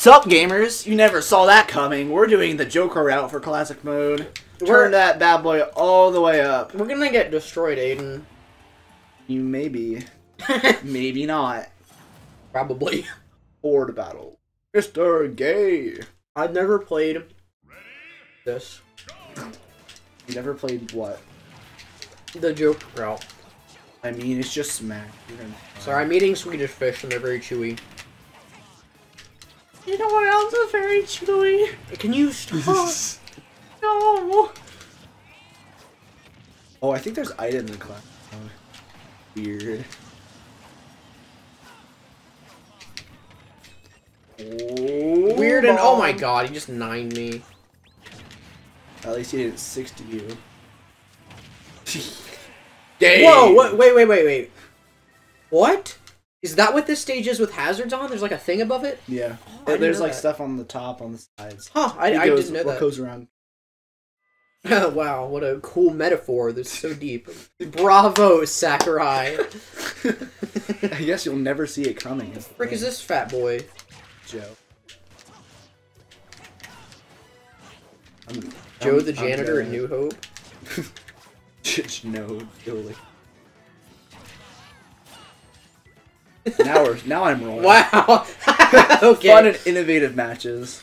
Sup, gamers? You never saw that coming. We're doing the Joker route for classic mode. Turn We're- that bad boy all the way up. We're gonna get destroyed, Aiden. You maybe, maybe not. Probably. Horde battle. Mr. Gay. I've never played this. You never played what? The Joker route. I mean, it's just Smack. Sorry, I'm eating Swedish fish and they're very chewy. You know what else is very chewy? Can you stop? Oh, no. Oh, I think there's items in the class. Oh, weird. Oh, Weird and oh my god, he just nined me. At least he didn't 60 you. Dang. Whoa! What? Wait! Wait! Wait! Wait! What? Is that what this stage is with hazards on? There's like a thing above it. Yeah. Oh, I There's like that. stuff on the top, on the sides. Huh? I, It I didn't know what that. goes around. Oh, wow! What a cool metaphor. That's so deep. Bravo, Sakurai. I guess you'll never see it coming. the Frick is this fat boy? Joe? I'm, Joe I'm- the janitor Joe. New Hope. no, totally. now we're now I'm rolling. Wow. okay. Fun and innovative matches.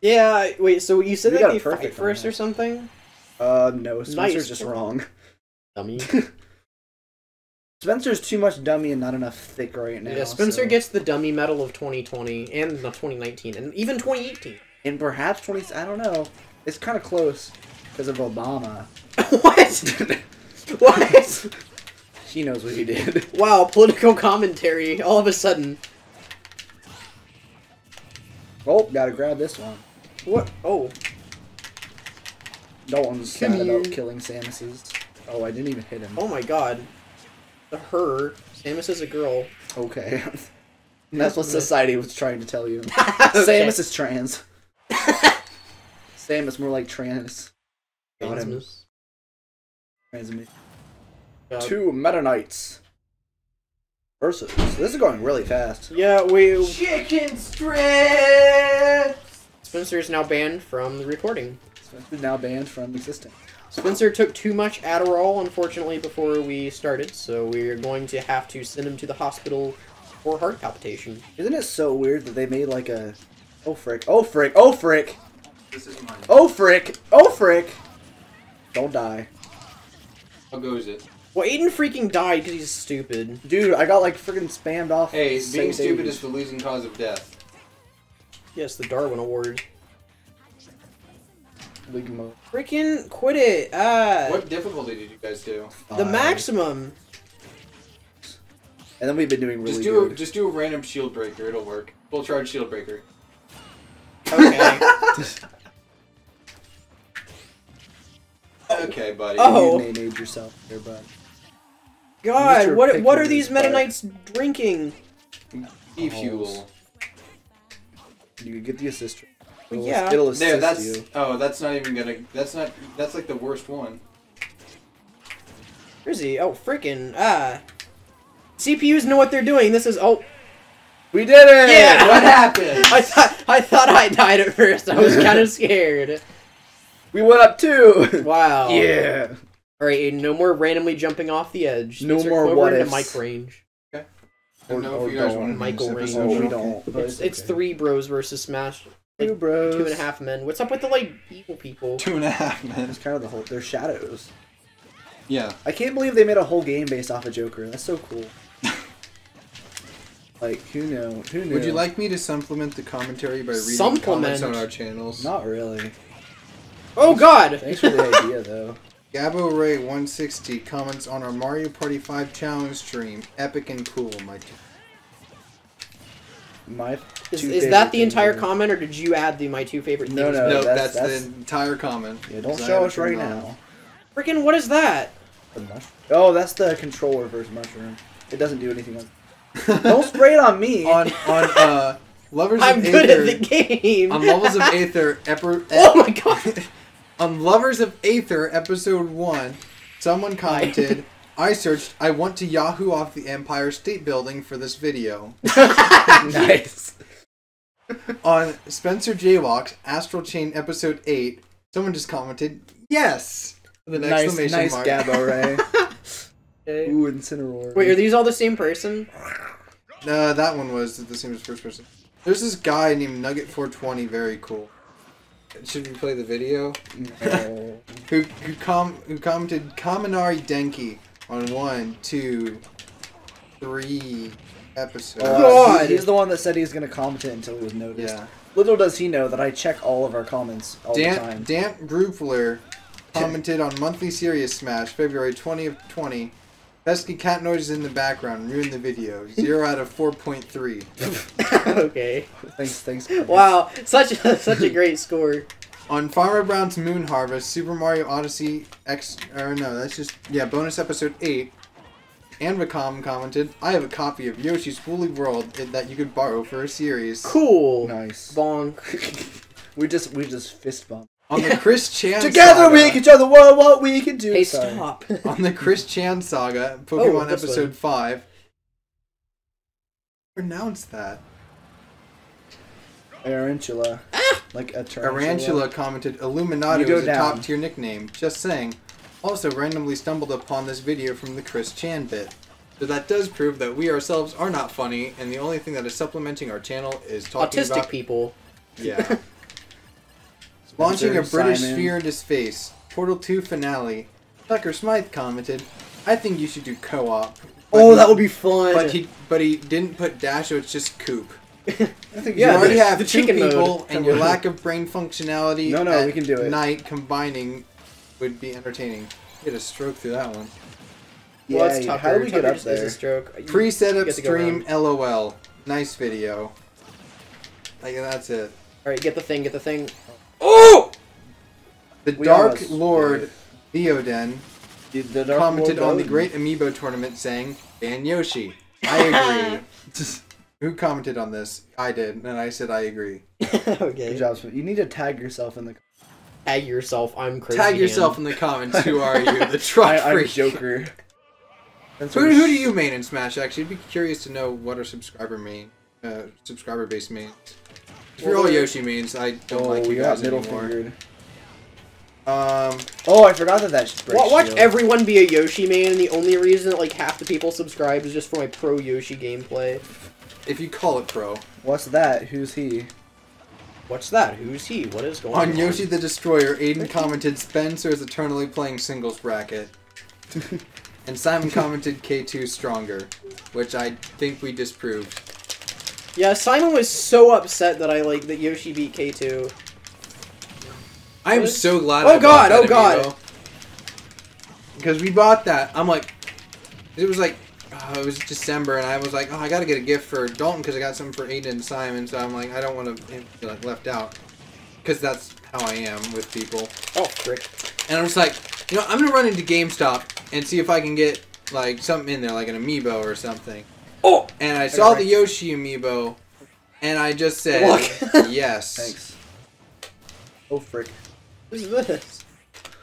Yeah. Wait. So you said We that got a they fight perfect first or something? Uh, no, Spencer's Nice. just wrong. Dummy. Spencer's too much dummy and not enough thick right now. yeah. Spencer so- gets the dummy medal of 2020 and the 2019 and even 2018. and perhaps twenty. I don't know. It's kind of close because of Obama. what? what? he knows what he did. Wow, political commentary all of a sudden. Oh, gotta grab this one. What? Oh, No one's sad about killing Samus's. Oh, I didn't even hit him. oh my god. The her. Samus is a girl. Okay. That's what society was trying to tell you. Okay. Samus is trans. Samus more like trans. Got him. Two Meta Knights. Versus. This is going really fast. Yeah, we. Chicken strips! Spencer is now banned from the recording. Spencer's now banned from existing. Spencer took too much Adderall, unfortunately, before we started, so we're going to have to send him to the hospital for heart palpitation. Isn't it so weird that they made like a. Oh frick. Oh frick. Oh frick. This is mine. Oh frick. Oh frick. Don't die. How goes it? Well, Aiden freaking died because he's stupid. Dude, I got like freaking spammed off. Hey, being same stupid stage. is the losing cause of death. Yes, the Darwin Award. League mode. Freaking quit it! Ah, What difficulty did you guys do? the Five. maximum. And then we've been doing really Just do a good. just do a random shield breaker. It'll work. Full charge shield breaker. Okay. Okay, buddy. Oh. You made yourself there, bud. God, Mr. what what are these Meta but- Knights drinking? E fuel. You could get the assist. It'll, yeah. it'll assist There, that's you. oh, that's not even gonna. That's not. That's like the worst one. Where's he? Oh, freaking ah. CPUs know what they're doing. This is oh. We did it! Yeah! What happened? I thought I thought I died at first. I was kind of scared. We went up two. Wow. Yeah! All right, Aiden, no more randomly jumping off the edge. No Spencer, more come over what into ifs. mic range. I don't know if you guys want to Michael Range. No, we don't. but It's it's okay. three bros versus Smash. Two bros. Two and a half men. What's up with the like evil people? Two and a half men. It's kind of the whole. They're shadows. Yeah. I can't believe they made a whole game based off of Joker. That's so cool. like, who knew? Who knew? Would you like me to supplement the commentary by reading Supplement? comments on our channels? Not really. Oh God! Thanks for the idea, though. Gabo Ray 160 comments on our Mario Party 5 challenge stream. Epic and cool, my. T- My Is, two is favorite that the things entire are- comment, or did you add the my two favorite No, things? no. no, that's- that's, that's- the entire comment. Yeah, don't show us right turned on. now. Freaking what is that? The mush- Oh, that's the controller versus mushroom. It doesn't do anything else. Don't spray it on me. on on uh lovers I'm of good Aether. at the game. on levels of Aether, epi- oh my God! On lovers of Aether episode one, someone commented. I searched. I want to Yahoo off the Empire State Building for this video. nice. On Spencer Jaywalks, Astral Chain Episode 8, someone just commented, Yes! With an nice, exclamation nice mark. Gabo Ray. Okay. Ooh, Incineroar. Wait, are these all the same person? Uh, that one was the same as first person. There's this guy named Nugget420, very cool. Should we play the video? No. Who who com who commented Kaminari Denki on one, two, three episodes. Uh, God. he- he's the one that said he was gonna comment it until he was noticed. yeah. Little does he know that I check all of our comments all the Damp time. Damp Groupler commented on Monthly Serious Smash, February 20 of 20. Pesky cat noises in the background ruined the video. Zero out of 4.3. okay. Thanks, thanks. Wow, such a, such a great score. On Farmer Brown's Moon Harvest, Super Mario Odyssey X, or no, that's just yeah, bonus episode eight. Anvicom commented, "I have a copy of Yoshi's Woolly World that you could borrow for a series." Cool. Nice. Bonk. We just we just fist bump. On the Chris Chan Together saga, we can show the world what we can do. Hey, Sorry. stop. on the Chris Chan saga, Pokemon Oh, episode one. five. Pronounce that. Arantula. Ah! Like a tarantula. Arantula commented, Illuminati You go was a top tier nickname. Just saying. Also, randomly stumbled upon this video from the Chris Chan bit. So that does prove that we ourselves are not funny, and the only thing that is supplementing our channel is talking Autistic about people. yeah. Launching a British Simon. sphere into space. Portal 2 finale. Tucker Smythe commented, I think you should do co-op. Oh, that would be fun. But he but he didn't put dash, so it's just coop. I think Yeah, you already the- have the two chicken mode. people, and your lack of brain functionality. No, no, at we can do it. Night combining would be entertaining. Get a stroke through that one. Yeah, well, it's Tucker. how do we get up there? a stroke. You- Pre-set up get to go stream. around. LOL. Nice video. Like that's it. All right, get the thing. Get the thing. Oh! The We Dark almost Lord Theoden The, the Dark commented Lord on the Great Amiibo tournament saying, "Ban Yoshi." I agree. Who commented on this? I did, and I said I agree. okay. Good job. Sp- You need to tag yourself in the. Tag yourself. I'm crazy. Tag Man. yourself in the comments. Who are you? The truck I, I'm freak. Joker. That's Who, who do you main in Smash? Actually, I'd be curious to know what our subscriber main, uh, subscriber base mains. If you're Well, all Yoshi means, I don't Oh, like you got guys middle anymore. fingered. Um, Oh, I forgot that that. breaks Watch shield. everyone be a Yoshi man, and the only reason that like half the people subscribe is just for my pro Yoshi gameplay. if you call it pro, What's that? Who's he? What's that? Who's he? What is going on? on Yoshi the Destroyer, Aiden commented Spencer is eternally playing singles bracket, and Simon commented K2 stronger, which I think we disproved. Yeah, Simon was so upset that I like that Yoshi beat K2. I'm so glad. Oh I God, that oh God. Because we bought that. I'm like, it was like, uh, it was December, and I was like, oh, I gotta get a gift for Dalton because I got something for Aiden and Simon. So I'm like, I don't want to be like left out, because that's how I am with people. Oh frick! And I was like, you know, I'm gonna run into GameStop and see if I can get like something in there, like an amiibo or something. Oh, And I saw the Yoshi amiibo, and I just said, Look. yes. Thanks. Oh frick. who's this?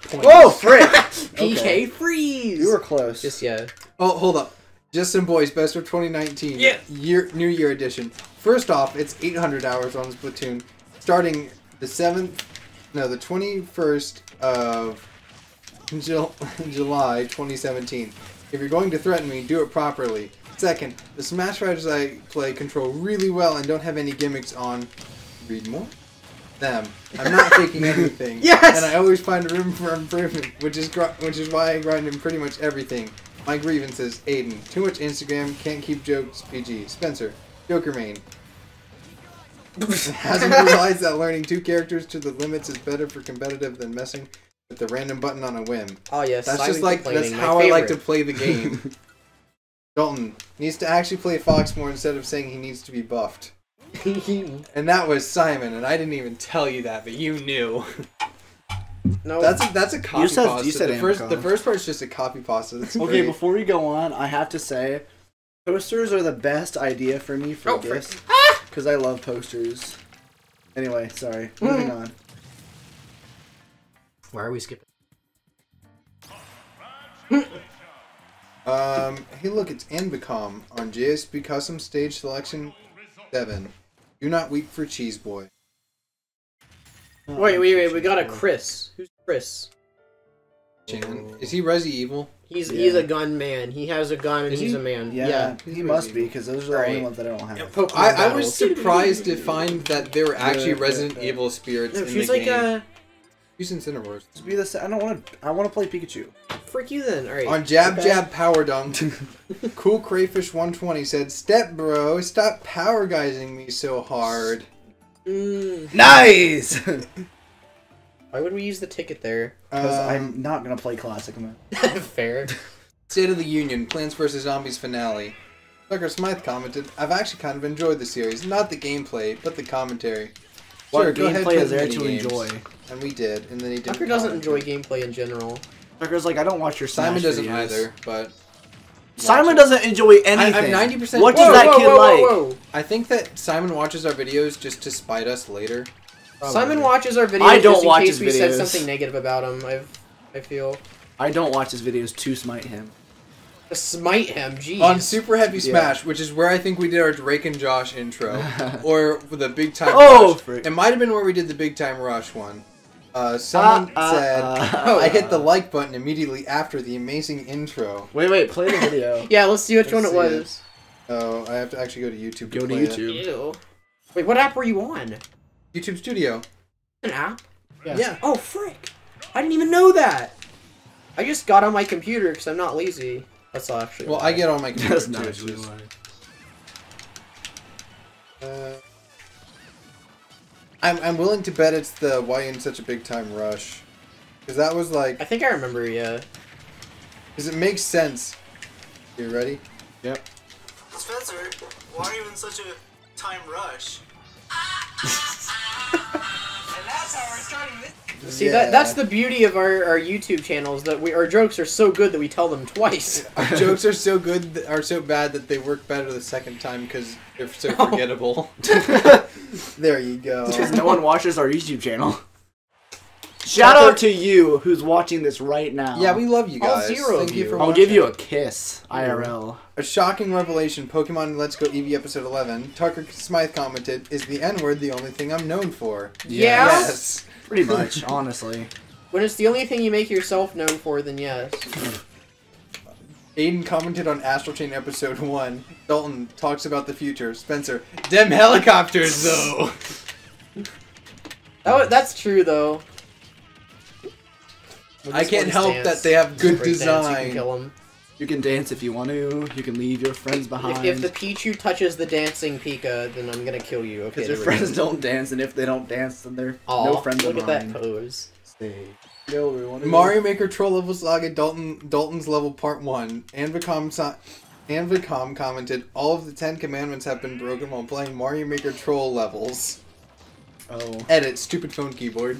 Points. Whoa, oh, frick! PK Okay. freeze. You were close. just yeah. Oh, hold up. Justin Boys, best of 2019. Yeah. Year New Year edition. First off, it's 800 hours on Splatoon, starting the 7th, no, the 21st of Jul- July 2017. If you're going to threaten me, do it properly. Second, the Smash fighters I play control really well and don't have any gimmicks on. Read more? Them. I'm not taking anything. Yes! And I always find room for improvement, which is gr- which is why I grind in pretty much everything. My grievances, Aiden. Too much Instagram, can't keep jokes, PG. Spencer. Joker main. Hasn't realized that learning two characters to the limits is better for competitive than messing with the random button on a whim. Oh yes. That's just like that's complaining, my how I like to play the game. Dalton needs to actually play Fox more instead of saying he needs to be buffed. And that was Simon, and I didn't even tell you that, but you knew. no. That's a, that's a copy you said- pasta. you said the first the Amicon. first part's just a copy pasta. That's Okay, great. before we go on, I have to say, posters are the best idea for me for Oh, frick. gifts ah! because I love posters. Anyway, sorry. Hmm. Moving on. Why are we skipping? Um, hey, look, it's Anvicom on JSB Custom Stage Selection 7. Do not weep for Cheese Boy. Wait, wait, wait. We got a Chris. Who's Chris? Chan. Is he Resi Evil? He's Yeah. he's a gun man. He has a gun and Is he's a man. Yeah, he's he must be because those are the Alright. only ones that I don't have. Yeah, I, I was surprised to find that there were actually Yeah, Resident yeah, yeah. Evil spirits No, in she's the like game. uh She's in Cineverse. Just be the. sa- I don't want to. I want to play Pikachu. freak you then. All right. On Jab Okay. Jab Power Dunk, Cool Crayfish 120 said, Step bro, stop power guysing me so hard. Mm, Nice. why would we use the ticket there? Because Um, I'm not gonna play classic mode. Fair. State of the Union, Plants vs. Zombies finale. Tucker Smythe commented, I've actually kind of enjoyed the series. Not the gameplay, but the commentary. What Sure, go ahead, gameplay play is the there to minigames." enjoy? And we did, and then he didn't. Tucker doesn't comment. enjoy gameplay in general. Tucker's like, I don't watch your Simon Smash doesn't videos." either, but Simon doesn't enjoy anything. I'm 90% What Whoa, does that whoa, kid whoa, like? whoa, whoa. I think that Simon watches our videos just to spite us later. Simon watches our videos I don't just in case his we said something negative about him. I've, I feel. I don't watch his videos to smite him. Smite him, jeez. On Super Heavy Yeah. Smash, which is where I think we did our Drake and Josh intro, or the Big Time Oh, Rush. frick. It might have been where we did the Big Time Rush one. Uh, someone Uh, uh, said, uh, I hit the like button immediately after the amazing intro. Wait, wait, play the video. yeah, let's see which Let's one it see it. was. Oh, I have to actually go to YouTube. Go to play it. YouTube. Ew. Wait, what app were you on? YouTube Studio. An app? Yeah. Oh, frick. I didn't even know that. I just got on my computer because I'm not lazy. That's actually. Well. I get on my computer That's not actually why. Uh, I'm I'm willing to bet it's the why in such a big time rush, because that was like, I think I remember, yeah. because it makes sense. You ready? Yep. Spencer, why are you in such a time rush? and that's how we're starting this. See, that that's the beauty of our, our YouTube channels, that we our jokes are so good that we tell them twice. Our jokes are so good, are so bad that they work better the second time because they're so Oh. forgettable. there you go. Because no one watches our YouTube channel. Shout out to you who's watching this right now. Yeah, we love you All guys. zero Thank of you you. for I'll watching. give you a kiss, IRL. A shocking revelation, Pokemon Let's Go Eevee Episode 11, Tucker Smythe commented, is the N-word the only thing I'm known for? Yeah? Yes. Pretty much, honestly. When it's the only thing you make yourself known for, then yes. Aiden commented on Astral Chain Episode 1. Dalton talks about the future. Spencer, dem helicopters though! That, that's true though. I can't help dance, that they have good break dance, you can design. kill 'em. You can dance if you want to. You can leave your friends behind. if the Pichu touches the dancing Pika, then I'm gonna kill you. Okay, Because your there we go. friends don't dance, and if they don't dance, then they're Aw, no friends look of at that pose. Stay. Yo, we wanna- Mario Maker Troll Level Saga Dalton Dalton's Level Part 1. Anvicom, so- Anvicom commented, all of the Ten Commandments have been broken while playing Mario Maker Troll levels. Oh. Edit, stupid phone keyboard.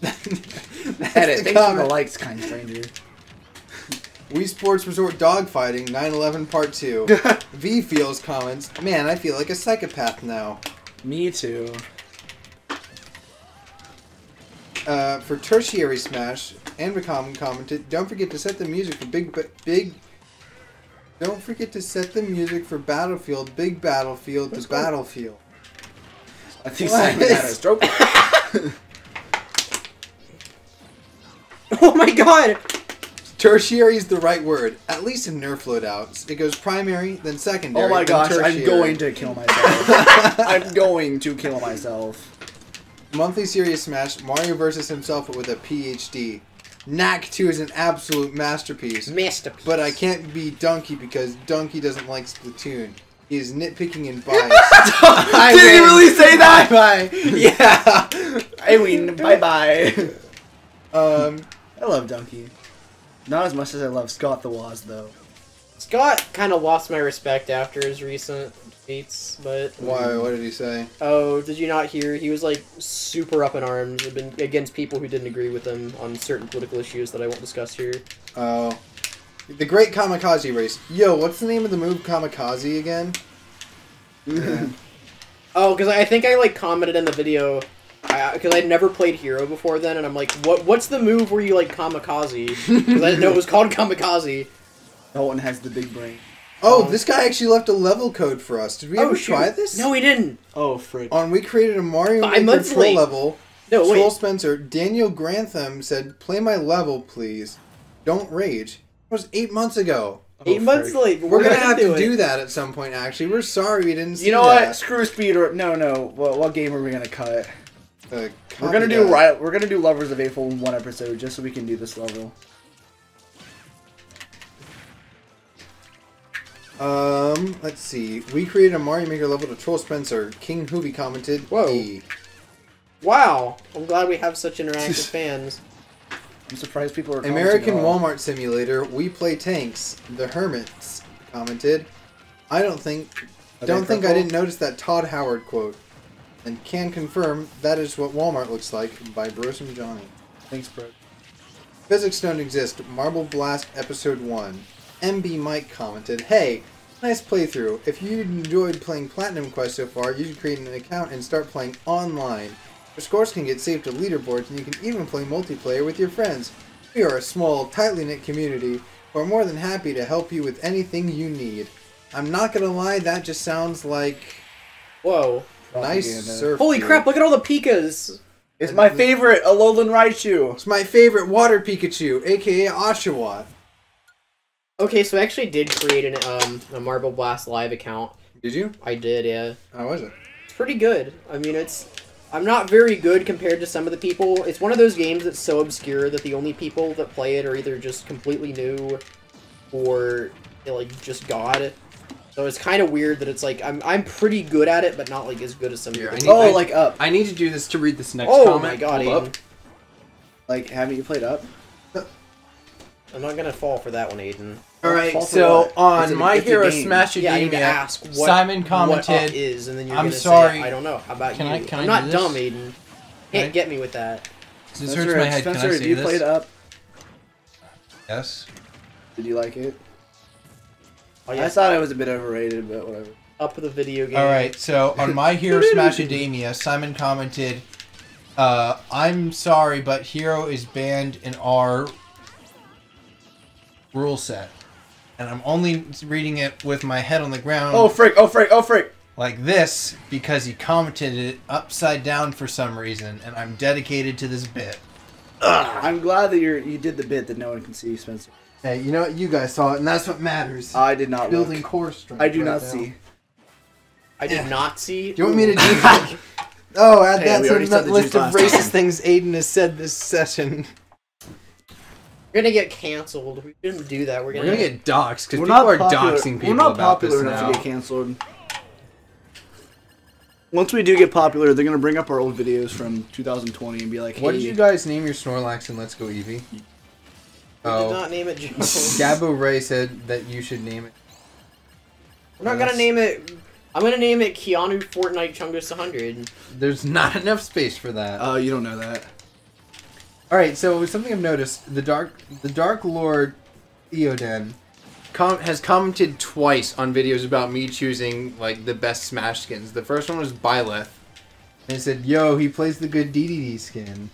That's Edit. the Thanks for the likes, kind stranger. Wii Sports Resort Dogfighting 9/11 Part 2. V Feels comments, man, I feel like a psychopath now. Me too. Uh, for Tertiary Smash, Anvicom commented, don't forget to set the music for Big Big. Don't forget to set the music for Battlefield, Big Battlefield, the Battlefield. I think? Simon had a stroke. Oh my god! Tertiary is the right word, at least in Nerf loadouts. It goes primary, then secondary. Oh my then gosh, I'm going to kill myself. I'm going to kill myself. Monthly Serious Smash, Mario versus himself with a PhD. Knack 2 is an absolute masterpiece. Masterpiece. But I can't be Donkey because Donkey doesn't like Splatoon. He is nitpicking and biased. I Did he really say that? Bye. Yeah. I win. Bye bye. Um, I love Donkey. Not as much as I love Scott the Woz, though. Scott kind of lost my respect after his recent defeats, but why? What did he say? oh, did you not hear? He was like super up in arms been against people who didn't agree with him on certain political issues that I won't discuss here. Oh, the Great Kamikaze Race. Yo, what's the name of the move Kamikaze again? Yeah. Oh, because I think I like commented in the video because I'd never played Hero before then, and I'm like, what? What's the move where you like kamikaze? Because I didn't know it was called kamikaze. No one has the big brain. Oh, Um, this guy actually left a level code for us. Did we ever oh, shoot. try this? No, we didn't. Oh frick. On we created a Mario Five Maker months troll late. level. No, Troll wait. Spencer, Daniel Grantham said, "Play my level, please. Don't rage." It was eight months ago. Eight Oh, months frick. late. But We're, we're, gonna, have to it. do that at some point. Actually, we're sorry we didn't. See You know that. what? Screw speed or no, no. What, what game are we gonna cut? Uh, We're gonna do right. We're gonna do Lovers of April in one episode just so we can do this level. Um, let's see. We created a Mario Maker level to troll Spencer. King Hoovy commented. Whoa. E. Wow. I'm glad we have such interactive fans. I'm surprised people are American commenting at all. Walmart Simulator. We play tanks. The Hermits commented. I don't think. Are don't they think I didn't notice that Todd Howard quote. And can confirm that is what Walmart looks like by Brosum Johnny. Thanks, bro. Physics don't exist. Marble Blast Episode 1. MB Mike commented, Hey, nice playthrough. If you enjoyed playing Platinum Quest so far, you should create an account and start playing online. Your scores can get saved to leaderboards and you can even play multiplayer with your friends. We are a small, tightly knit community who are more than happy to help you with anything you need. I'm not gonna lie, that just sounds like Whoa. Nice Propaganda. surf. Holy dude. crap, look at all the Pikas. It's my favorite, Alolan Raichu. It's my favorite water Pikachu, aka Oshawott. Okay, so I actually did create an um a Marble Blast live account. Did you? I did, yeah. How was it? It's pretty good. I mean, it's I'm not very good compared to some of the people. It's one of those games that's so obscure that the only people that play it are either just completely new or like just god. So it's kind of weird that it's like I'm I'm pretty good at it, but not like as good as some Here, people. I need- Oh, I- like up. I need to do this to read this next Oh comment. my god, Hold Aiden. up. Like, haven't you played up? I'm not gonna fall for that one, Aiden. All right, Fall for so what? It's on a- My it's a Hero game. Smash Yeah, I need to Academia, ask what Simon what commented, up is, and then you're "I'm gonna sorry. say I don't know. How about Can you? I- can I'm I not do dumb, this? Aiden. Can I- Can't get me with that. This hurts my head. Spencer, Can I have say you this? played up? Yes. Did you like it? Oh I thought it was a bit overrated, but whatever. up with the video game. All right, so on My Hero Smash Academia, Simon commented, uh, "I'm sorry, but Hero is banned in our rule set, and I'm only reading it with my head on the ground." Oh frick! Oh frick! Oh frick! like this because he commented it upside down for some reason, and I'm dedicated to this bit. I'm glad that you're you did the bit that no one can see, Spencer. Hey, you know what? You guys saw it, and that's what matters. I did not Building look. core strength. I do right not now. see. I did not see. Do you want me to do that? Oh, add Hey, that to the the list of racist time. things Aiden has said this session. We're gonna get canceled. We shouldn't do that. We're We're gonna, gonna get doxxed because We're people not are popular. doxing people We're not about popular this enough now. to get canceled. Once we do get popular, they're gonna bring up our old videos from 2020 and be like, "Hey, What did you guys name your Snorlax in Let's Go Eevee? We did Oh, not name it Joe. Gabo Ray said that you should name it. We're not gonna name it. I'm gonna name it Keanu Fortnite Chungus 100. There's not enough space for that. Oh, you don't know that. All right, so something I've noticed: the dark, the Dark Lord, Theoden, com- has commented twice on videos about me choosing like the best Smash skins. The first one was Byleth, and he said, "Yo, he plays the good DDD skin."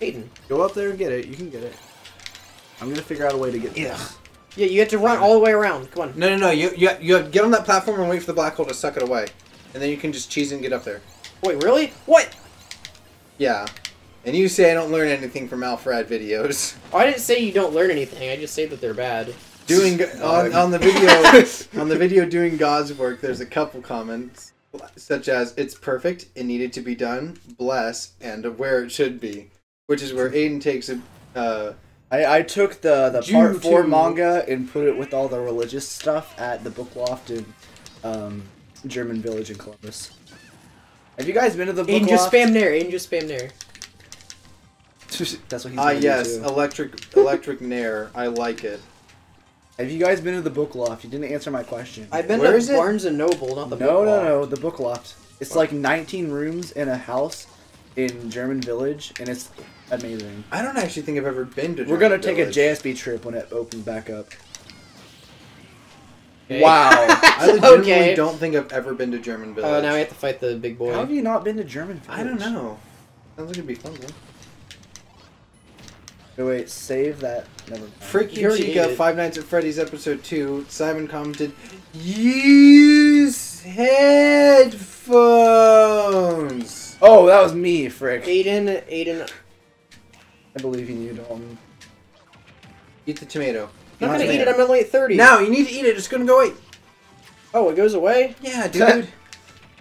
Aiden. Go up there and get it. You can get it. I'm gonna figure out a way to get Yeah. Yeah, you have to run all the way around. Come on. No, no, no. You you you get on that platform and wait for the black hole to suck it away, and then you can just cheese and get up there. Wait, really? What? Yeah. And you say I don't learn anything from Alfred videos. Oh, I didn't say you don't learn anything. I just say that they're bad. Doing on, on the video on the video doing God's work. There's a couple comments such as "It's perfect. It needed to be done. Bless and of where it should be," which is where Aiden takes a. Uh, I, I took the the Due part four to- manga and put it with all the religious stuff at the book loft in um, German village in Columbus. Have you guys been to the book Aiden, just loft? spam there. Aiden, just spam there. That's what he's ah gonna do, yes, electric electric nair. I like it. Have you guys been to the book loft? You didn't answer my question. I've been Where to is it? Barnes and Noble, not the no, book no, loft. no, the book loft. It's like 19 rooms in a house in German village, and it's amazing. I don't actually think I've ever been to. We're gonna take Village. a JSB trip when it opens back up. Okay. Wow. I legitimately Okay. don't think I've ever been to German Village. Oh, now we have to fight the big boy. How have you not been to German village? I don't know. Sounds like it'd be fun though. Wait, wait, save that. Never mind. Freaky You already ate Chica, it. Five Nights at Freddy's episode two. Simon commented, "Use headphones." Oh, that was me, frick. Aiden, Aiden, I believe in you, Dalton. Eat the tomato. I'm not gonna eat it. I'm at late thirty. Now you need to eat it. It's gonna go away. Oh, it goes away. Yeah, dude.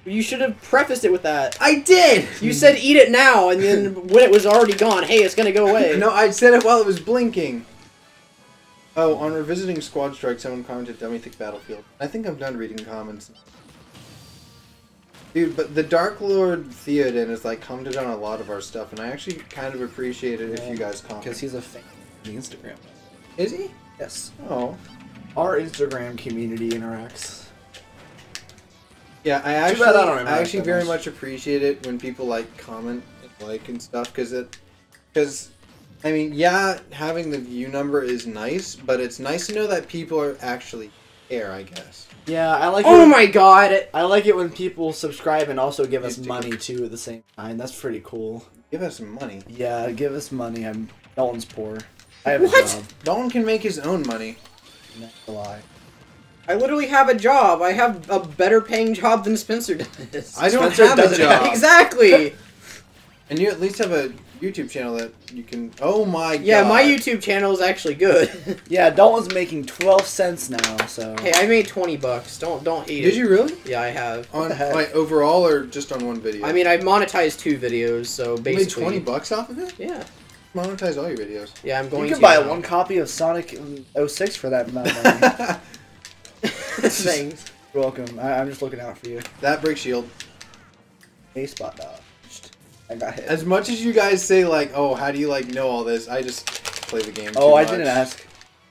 You should have prefaced it with that. I did. You said eat it now, and then when it was already gone, hey, it's gonna go away. No, I said it while it was blinking. Oh, on revisiting Squad Strike, someone commented Dummy Thick Battlefield. I think I'm done reading comments. Dude, but the Dark Lord Theoden has like commented on a lot of our stuff, and I actually kind of appreciate it if you guys comment. Because he's a fan of the Instagram. Is he? Yes. Oh. Our Instagram community interacts. Yeah, I actually, I I actually very much. much appreciate it when people like comment and like and stuff because it, because, I mean, yeah, having the view number is nice, but it's nice to know that people are actually care. I guess. Yeah, I like. Oh it. my god! I like it when people subscribe and also give us money too at the same time. That's pretty cool. Give us some money. Yeah, give us money. I'm Dalton's poor. I have What? a job. Dalton can make his own money. Not to lie. I literally have a job. I have a better paying job than Spencer does. I don't Spencer have a doesn't job. have- exactly. And you at least have a YouTube channel that you can. Oh my Yeah, god. Yeah, my YouTube channel is actually good. Yeah, Dalton's making twelve cents now. So hey, I made twenty bucks. Don't don't hate Did it. you really? Yeah, I have. On the heck? like overall or just on one video? I mean, I've monetized two videos, so you basically. made twenty bucks off of it. Yeah, Monetize all your videos. yeah, I'm going to. you can to. buy now. one copy of Sonic 06 for that amount of money. Thanks. You're welcome. I, I'm just looking out for you. that break shield. A spot dodged. I got hit. As much as you guys say like, oh, how do you like know all this? I just play the game. oh, I much. didn't ask.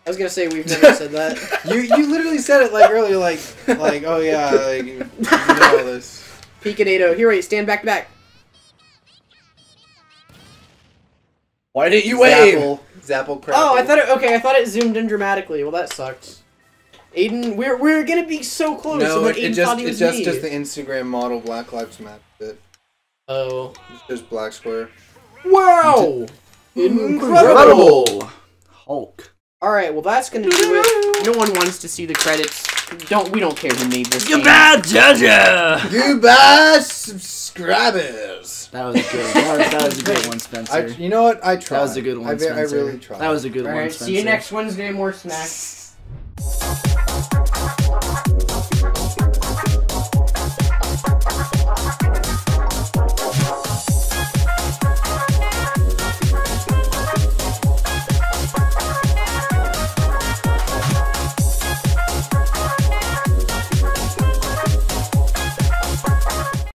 I was gonna say we've never said that. You you literally said it like earlier, like like oh yeah, like you know all this. Peekinato. Here, wait, stand back to back. Why didn't you wave? Zapple, Zapple crap. Oh, I thought it. Okay, I thought it zoomed in dramatically. Well, that sucked. Aiden, we're we're gonna be so close. No, it, then it just thought he it was just me. does the Instagram model Black Lives Matter bit. Oh. It's just black square. Wow! Incredible! Hulk. All right, well that's gonna do it. No one wants to see the credits. Don't we don't care who made this. game. Jaja! Goodbye, subscribers. That was good. That was, that was a good one, Spencer. I, you know what? I tried. that was a good one, I, ve- I really tried. That was a good All one, right, Spencer. see you next Wednesday. More snacks.